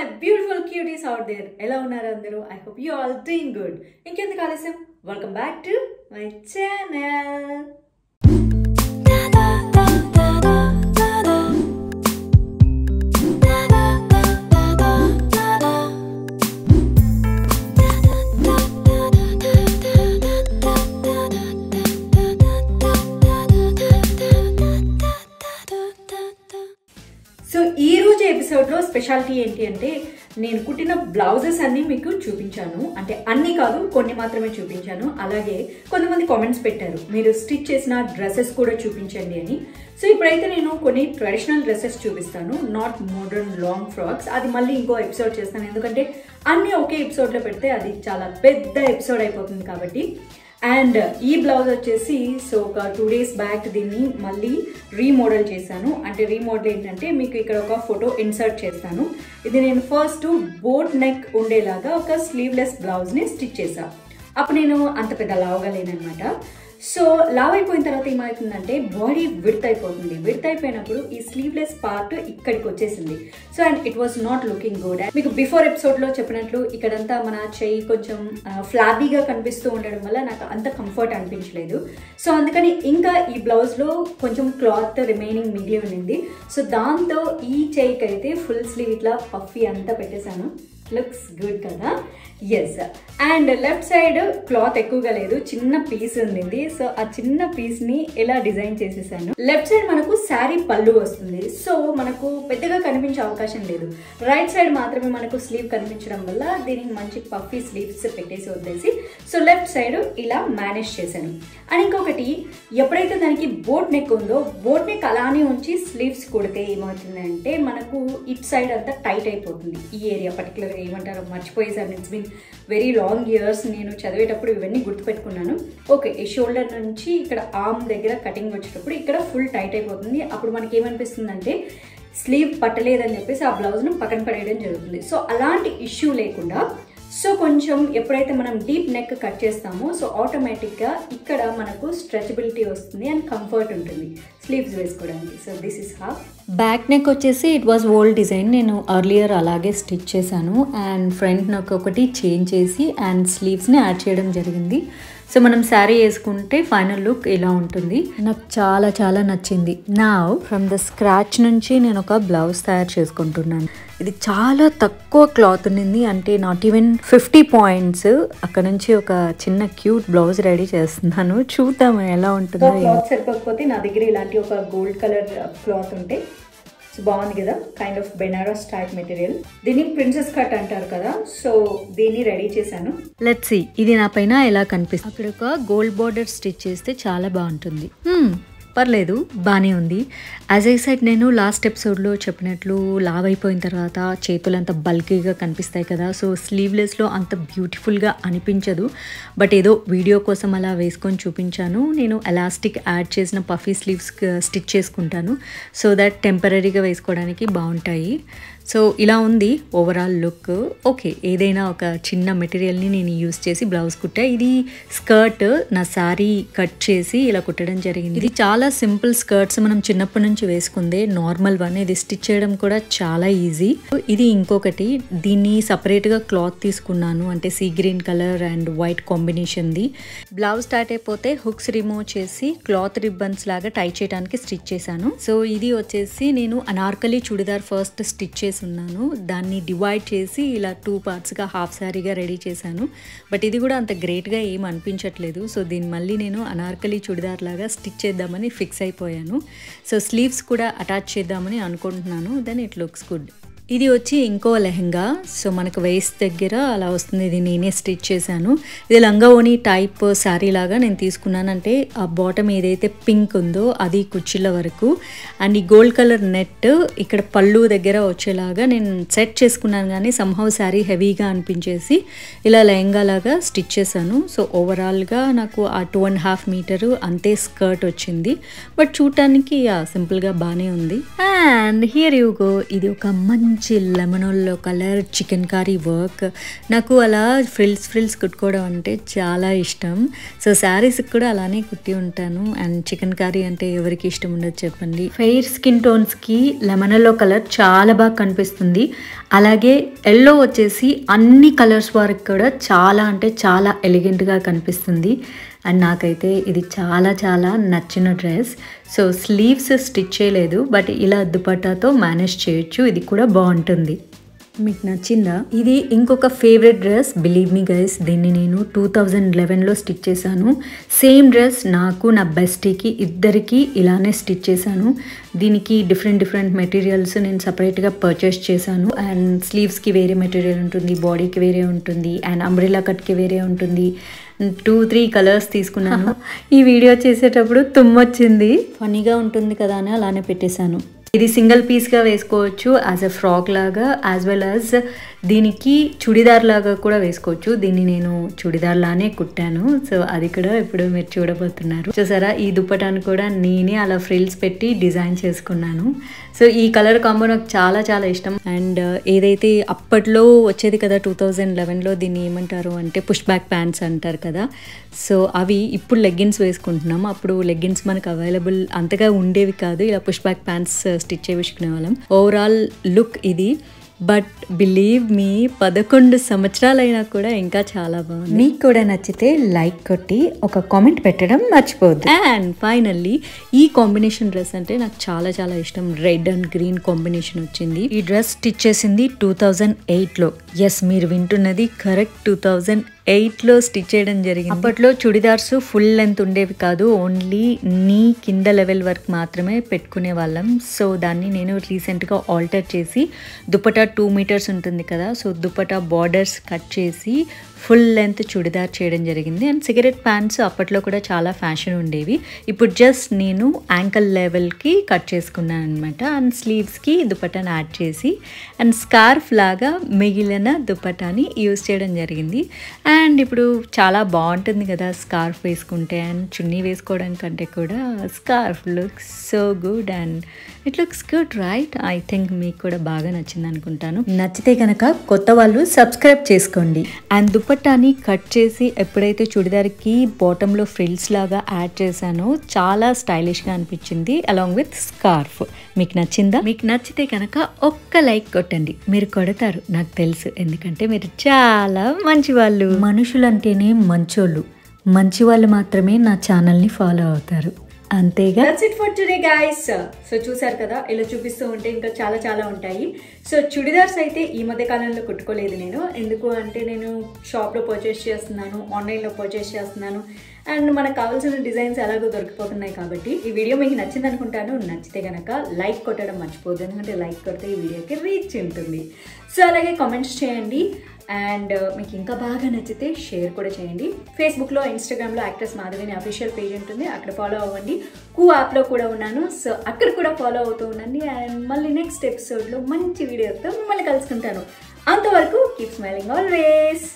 My beautiful cuties out there ఎలా ఉన్నారు అందరూ? I hope you all doing good ఇంకెందుకు ఆలస్యం? Welcome back to my channel speciality ఏంటి అంటే నేను కుట్టిన బ్లౌజెస్ అన్నీ మీకు చూపించాను. అంటే అన్నీ కాదు కొన్ని మాత్రమే చూపించాను. అలాగే కొంతమంది కామెంట్స్ పెట్టారు. మీరు స్టిచ్ చేసిన డ్రెస్సెస్ కూడా చూపించండి అని. సో ఇప్పుడైతే నేను కొన్ని ట్రెడిషనల్ డ్రెస్సెస్ చూపిస్తాను. నాట్ మోడర్న్ లాంగ్ ఫ్రాక్స్ అది మళ్ళీ ఇంకో ఎపిసోడ్ చేస్తాను. ఎందుకంటే అన్ని ఒకే ఎపిసోడ్లో పెడితే అది చాలా పెద్ద ఎపిసోడ్ అయిపోతుంది కాబట్టి. అండ్ ఈ బ్లౌజ్ వచ్చేసి సో ఒక టూ డేస్ బ్యాక్ దీన్ని మళ్ళీ రీమోడల్ చేశాను. అంటే రీమోడల్ ఏంటంటే మీకు ఇక్కడ ఒక ఫోటో ఇన్సర్ట్ చేస్తాను. ఇది నేను ఫస్ట్ బోట్ నెక్ ఉండేలాగా ఒక స్లీవ్లెస్ బ్లౌజ్ని స్టిచ్ చేశాను అప్పుడు నేను అంత పెద్ద లావుగా లేనమాట సో లావ్ అయిపోయిన తర్వాత ఏమవుతుందంటే బాడీ విడత్ అయిపోతుంది. విడత్ అయిపోయినప్పుడు ఈ స్లీవ్లెస్ పార్ట్ ఇక్కడికి వచ్చేసింది. So and it was not looking good మీకు బిఫోర్ ఎపిసోడ్లో చెప్పినట్లు ఇక్కడంతా మన చెయ్యి కొంచెం ఫ్లాబీగా కనిపిస్తూ ఉండడం వల్ల నాకు అంత కంఫర్ట్ అనిపించలేదు. సో అందుకని ఇంకా ఈ బ్లౌజ్లో కొంచెం క్లాత్ రిమైనింగ్ మిగిలి ఉండింది సో దాంతో ఈ చెయ్యికి అయితే ఫుల్ స్లీవ్ ఇట్లా పఫీ అంతా పెట్టేశాను. లుక్స్ గుడ్ కదా? Yes and left side cloth ఎక్కువగా లేదు చిన్న పీస్ ఉంది సో ఆ చిన్న పీస్ని ఎలా డిజైన్ చేసేసాను? లెఫ్ట్ సైడ్ మనకు శారీ పళ్ళు వస్తుంది. సో మనకు పెద్దగా కనిపించే అవకాశం లేదు. రైట్ సైడ్ మాత్రమే మనకు స్లీవ్ కనిపించడం వల్ల దీనికి మంచి పఫీ స్లీవ్స్ పెట్టేసి వదిలేసి సో లెఫ్ట్ సైడ్ ఇలా మేనేజ్ చేశాను. అండ్ ఇంకొకటి ఎప్పుడైతే దానికి బోట్ నెక్ ఉందో బోట్ నెక్ అలానే ఉంచి స్లీవ్స్ కుడితే ఏమవుతుందంటే మనకు ఇట్ సైడ్ అంతా టైట్ అయిపోతుంది. ఈ ఏరియా పర్టికులర్ ఏమంటారో మర్చిపోయేసాను it's been very long years నేను చదివేటప్పుడు ఇవన్నీ గుర్తుపెట్టుకున్నాను. ఓకే ఈ షోల్డర్ నుంచి ఇక్కడ ఆర్మ్ దగ్గర కటింగ్ వచ్చేటప్పుడు ఇక్కడ ఫుల్ టైట్ అయిపోతుంది. అప్పుడు మనకి ఏమనిపిస్తుంది అంటే స్లీవ్ పట్టలేదని చెప్పేసి ఆ బ్లౌజ్ను పక్కన పడేయడం జరుగుతుంది. సో అలాంటి ఇష్యూ లేకుండా సో కొంచెం ఎప్పుడైతే మనం డీప్ నెక్ కట్ చేస్తామో సో ఆటోమేటిక్గా ఇక్కడ మనకు స్ట్రెచబిలిటీ వస్తుంది అండ్ కంఫర్ట్ ఉంటుంది స్లీవ్స్ వేసుకోవడానికి. So this is half back neck వచ్చేసి ఇట్ వాజ్ ఓల్డ్ డిజైన్. నేను అర్లియర్ అలాగే స్టిచ్ చేశాను. అండ్ ఫ్రంట్ నెక్ ఒకటి చేంజ్ చేసి అండ్ స్లీవ్స్ని యాడ్ చేయడం జరిగింది. సో మనం శారీ వేసుకుంటే ఫైనల్ లుక్ ఇలా ఉంటుంది? నాకు చాలా చాలా నచ్చింది. నా ఫ్రమ్ ద స్క్రాచ్ నుంచి నేను ఒక బ్లౌజ్ తయారు చేసుకుంటున్నాను. ఇది చాలా తక్కువ క్లాత్ ఉన్నింది. అంటే నాట్ ఈవెన్ ఫిఫ్టీ పాయింట్స్ అక్కడ నుంచి ఒక చిన్న క్యూట్ బ్లౌజ్ రెడీ చేస్తున్నాను. చూద్దాం ఎలా ఉంటుందో క్లాత్ సరిపోకపోతే నా దగ్గర ఇలాంటి ఒక గోల్డ్ కలర్ క్లాత్ ఉంటే బాగుంది కదా kind of Benaras type material దీన్ని ప్రిన్సెస్ కట్ అంటారు కదా సో దీన్ని రెడీ చేశాను. లెట్ సి ఇది నా పైన ఎలా కనిపిస్తుంది? అక్కడ ఒక గోల్డ్ బార్డర్ స్టిచ్ చేస్తే చాలా బాగుంటుంది. Hmm. పర్లేదు బాగానే ఉంది. యాజ్ ఐ సైడ్ నేను లాస్ట్ ఎపిసోడ్లో చెప్పినట్లు లావ్ అయిపోయిన తర్వాత చేతులు అంత బల్కీగా కనిపిస్తాయి కదా సో స్లీవ్లెస్లో అంత బ్యూటిఫుల్గా అనిపించదు. బట్ ఏదో వీడియో కోసం అలా వేసుకొని చూపించాను. నేను ఎలాస్టిక్ యాడ్ చేసిన పఫీ స్లీవ్స్ స్టిచ్ చేసుకుంటాను. సో దట్ టెంపరీగా వేసుకోవడానికి బాగుంటాయి. సో ఇలా ఉంది ఓవరాల్ లుక్ ఓకే ఏదైనా ఒక చిన్న మెటీరియల్ని నేను యూస్ చేసి బ్లౌజ్ కుట్టా. ఇది స్కర్ట్ నా శారీ కట్ చేసి ఇలా కుట్టడం జరిగింది. ఇది చాలా సింపుల్ స్కర్ట్స్ మనం చిన్నప్పటి నుంచి వేసుకుందే నార్మల్ వన్ ఇది స్టిచ్ చేయడం కూడా చాలా ఈజీ ఇది ఇంకొకటి దీన్ని సపరేట్గా క్లాత్ తీసుకున్నాను. అంటే sea green colour and white కాంబినేషన్ది blouse start అయిపోతే హుక్స్ రిమూవ్ చేసి క్లాత్ రిబ్బన్స్ లాగా టై చేయడానికి స్టిచ్ చేశాను. సో ఇది వచ్చేసి నేను అనార్కలి చుడిదార్ ఫస్ట్ స్టిచ్ చేసి ఉన్నాను. దాన్ని డివైడ్ చేసి ఇలా టూ పార్ట్స్గా హాఫ్ శారీగా రెడీ చేశాను. బట్ ఇది కూడా అంత గ్రేట్గా ఏం అనిపించట్లేదు. సో దీన్ని మళ్ళీ నేను అనార్కలి చుడిదార్ లాగా స్టిచ్ చేద్దామని ఫిక్స్ అయిపోయాను. సో స్లీవ్స్ కూడా అటాచ్ చేద్దామని అనుకుంటున్నాను. దెన్ ఇట్ లుక్స్ గుడ్ ఇది వచ్చి ఇంకో లెహంగా. సో మనకు వేస్ట్ దగ్గర అలా వస్తుంది. ఇది నేనే స్టిచ్ చేశాను. ఇది లంగావోని టైప్ శారీ లాగా నేను తీసుకున్నాను అంటే ఆ బాటమ్ ఏదైతే పింక్ ఉందో అది కుర్చీల వరకు. అండ్ ఈ గోల్డ్ కలర్ నెట్ ఇక్కడ పళ్ళు దగ్గర వచ్చేలాగా నేను సెట్ చేసుకున్నాను కానీ సంహౌ శారీ హెవీగా అనిపించేసి ఇలా లెహంగా లాగా స్టిచ్ చేశాను. సో ఓవరాల్గా నాకు ఆ టూ అండ్ హాఫ్ మీటరు అంతే స్కర్ట్ వచ్చింది. బట్ చూడటానికి సింపుల్గా బాగానే ఉంది. అండ్ హియర్ యూ గో ఇది ఒక మంచి మంచి lemon yellow colour chikankari work. నాకు అలా ఫ్రిల్స్ ఫ్రిల్స్ కుట్టుకోవడం అంటే చాలా ఇష్టం. సో శారీస్కి కూడా అలానే కుట్టి ఉంటాను. అండ్ చికెన్ కర్రీ అంటే ఎవరికి ఇష్టం ఉండదు చెప్పండి. ఫెయిర్ స్కిన్ టోన్స్కి లెమనల్లో కలర్ చాలా బాగా కనిపిస్తుంది. అలాగే ఎల్లో వచ్చేసి అన్ని కలర్స్ వరకు కూడా చాలా అంటే చాలా ఎలిగెంట్గా కనిపిస్తుంది. అండ్ నాకైతే ఇది చాలా చాలా నచ్చిన డ్రెస్. సో స్లీవ్స్ స్టిచ్ చేయలేదు బట్ ఇలా దుపట్టాతో మేనేజ్ చేయొచ్చు. ఇది కూడా బాగుంటుంది. మీకు నచ్చిందా? ఇది ఇంకొక favourite dress believe me guys దీన్ని నేను టూ థౌజండ్ లెవెన్లో స్టిచ్ చేశాను. సేమ్ డ్రెస్ నాకు నా బెస్టీకి ఇద్దరికి ఇలానే స్టిచ్ చేశాను. దీనికి డిఫరెంట్ డిఫరెంట్ మెటీరియల్స్ నేను సపరేట్గా పర్చేస్ చేశాను. అండ్ స్లీవ్స్కి వేరే మెటీరియల్ ఉంటుంది బాడీకి వేరే ఉంటుంది అండ్ అంబ్రిలా కట్కి వేరే ఉంటుంది. టూ త్రీ కలర్స్ తీసుకున్నాను. ఈ వీడియో చేసేటప్పుడు తుమ్మొచ్చింది. ఫనీగా ఉంటుంది కదా అని అలానే పెట్టేశాను. ఇది సింగిల్ పీస్గా వేసుకోవచ్చు యాజ్ ఎ ఫ్రాక్ లాగా యాజ్ వెల్ యాజ్ దీనికి చుడిదార్ లాగా కూడా వేసుకోవచ్చు. దీన్ని నేను చుడిదార్ లానే కుట్టాను. సో అది కూడా ఇప్పుడు మీరు చూడబోతున్నారు. చూసారా? ఈ దుప్పటాన్ని కూడా నేనే అలా ఫ్రిల్స్ పెట్టి డిజైన్ చేసుకున్నాను. సో ఈ కలర్ కాంబో నాకు చాలా చాలా ఇష్టం. అండ్ ఏదైతే అప్పట్లో వచ్చేది కదా టూ థౌజండ్ లెవెన్లో దీన్ని ఏమంటారు అంటే పుష్ బ్యాక్ ప్యాంట్స్ అంటారు కదా. సో అవి ఇప్పుడు లెగ్గిన్స్ వేసుకుంటున్నాం. అప్పుడు లెగ్గిన్స్ మనకు అవైలబుల్ అంతగా ఉండేవి కాదు. ఇలా పుష్ బ్యాక్ ప్యాంట్స్ స్టిచ్ చేయించుకునే వాళ్ళం. ఓవరాల్ లుక్ ఇది. బట్ బిలీవ్ మీ పదకొండు సంవత్సరాలైనా కూడా ఇంకా చాలా బాగుంది. మీకు కూడా నచ్చితే లైక్ కొట్టి ఒక కామెంట్ పెట్టడం మర్చిపోద్దు అండ్ ఫైనల్లీ ఈ కాంబినేషన్ డ్రెస్ అంటే నాకు చాలా చాలా ఇష్టం. రెడ్ అండ్ గ్రీన్ కాంబినేషన్ వచ్చింది. ఈ డ్రెస్ స్టిచ్ చేసింది టూ థౌజండ్ ఎయిట్లో. ఎస్ మీరు వింటున్నది కరెక్ట్ టూ థౌజండ్ ఎయిట్లో స్టిచ్ చేయడం జరిగింది. అప్పట్లో చుడిదార్స్ ఫుల్ లెంత్ ఉండేవి కాదు. ఓన్లీ నీ కింద లెవెల్ వరకు మాత్రమే పెట్టుకునే వాళ్ళం. సో దాన్ని నేను రీసెంట్గా ఆల్టర్ చేసి దుపటా టూ మీటర్స్ ఉంటుంది కదా సో దుపటా బార్డర్స్ కట్ చేసి ఫుల్ లెంత్ చుడిదార్ చేయడం జరిగింది. అండ్ సిగరెట్ ప్యాంట్స్ అప్పట్లో కూడా చాలా ఫ్యాషన్ ఉండేవి. ఇప్పుడు జస్ట్ నేను యాంకల్ లెవెల్కి కట్ చేసుకున్నాను అనమాట అండ్ స్లీవ్స్కి దుపటాని యాడ్ చేసి అండ్ స్కార్ఫ్ లాగా మిగిలిన దుపటాని యూస్ చేయడం జరిగింది. అండ్ ఇప్పుడు చాలా బాగుంటుంది కదా స్కార్ఫ్ వేసుకుంటే అండ్ చున్నీ వేసుకోవడం కంటే కూడా scarf looks so good and it looks good right? I think మీకు కూడా బాగా నచ్చింది అనుకుంటాను నచ్చితే కనుక కొత్త వాళ్ళు సబ్స్క్రైబ్ చేసుకోండి. అండ్ దుపట్టాని కట్ చేసి ఎప్పుడైతే చుడిదార్కి బాటంలో ఫ్రిల్స్ లాగా యాడ్ చేశానో చాలా స్టైలిష్గా అనిపించింది అలాంగ్ విత్ స్కార్ఫ్ మీకు నచ్చిందా? మీకు నచ్చితే కనుక ఒక్క లైక్ కొట్టండి. మీరు కొడతారు నాకు తెలుసు. ఎందుకంటే మీరు చాలా మంచి వాళ్ళు మనుషులంటేనే మంచోళ్ళు. మంచి వాళ్ళు మాత్రమే నా ఛానల్ని ఫాలో అవుతారు. అంతేగా. That's it for today guys so చూసారు కదా ఇలా చూపిస్తూ ఉంటే ఇంకా చాలా చాలా ఉంటాయి. సో చుడిదార్స్ అయితే ఈ మధ్య కాలంలో కుట్టుకోలేదు నేను. ఎందుకు అంటే నేను షాప్లో పర్చేస్ చేస్తున్నాను ఆన్లైన్లో పర్చేస్ చేస్తున్నాను. అండ్ మనకు కావాల్సిన డిజైన్స్ ఎలాగో దొరికిపోతున్నాయి కాబట్టి ఈ వీడియో మీకు నచ్చింది అనుకుంటాను. నచ్చితే కనుక లైక్ కొట్టడం మర్చిపోద్దు ఎందుకంటే లైక్ కొడితే ఈ వీడియోకి రీచ్ ఉంటుంది. సో అలాగే కామెంట్స్ చేయండి. అండ్ మీకు ఇంకా బాగా నచ్చితే షేర్ కూడా చేయండి. ఫేస్బుక్లో ఇన్స్టాగ్రామ్లో యాక్ట్రెస్ మాధవిని అఫీషియల్ పేజ్ ఉంటుంది. అక్కడ ఫాలో అవ్వండి. కూ యాప్లో కూడా ఉన్నాను. సో అక్కడ కూడా ఫాలో అవుతూ ఉండండి. అండ్ మళ్ళీ నెక్స్ట్ ఎపిసోడ్లో మంచి వీడియోతో మిమ్మల్ని కలుసుకుంటాను. అంతవరకు కీప్ స్మైలింగ్ ఆల్వేస్